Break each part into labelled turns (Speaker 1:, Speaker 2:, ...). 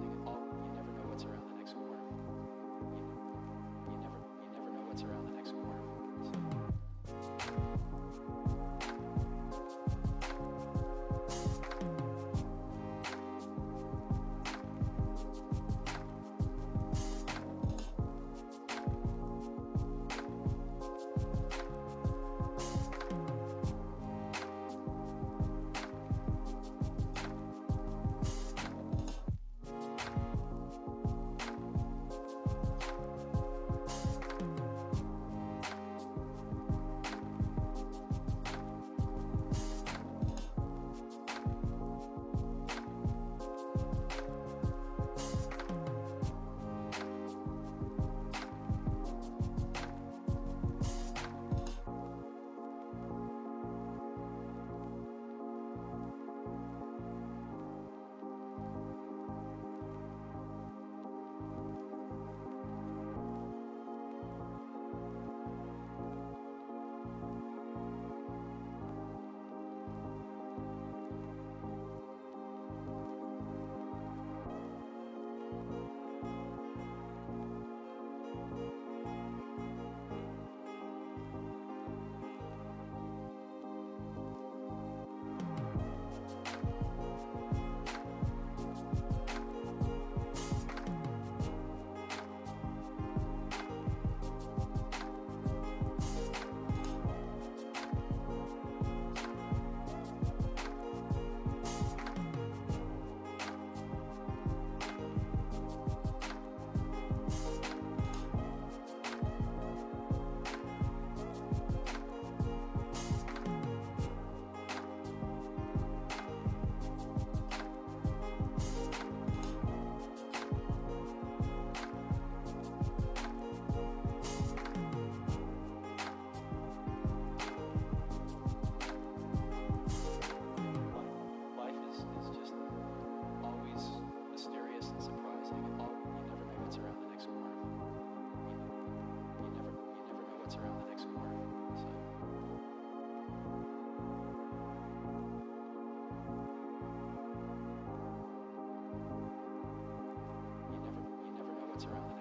Speaker 1: you never know what's around the next corner. You, you never, you never know what's around. Around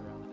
Speaker 1: around.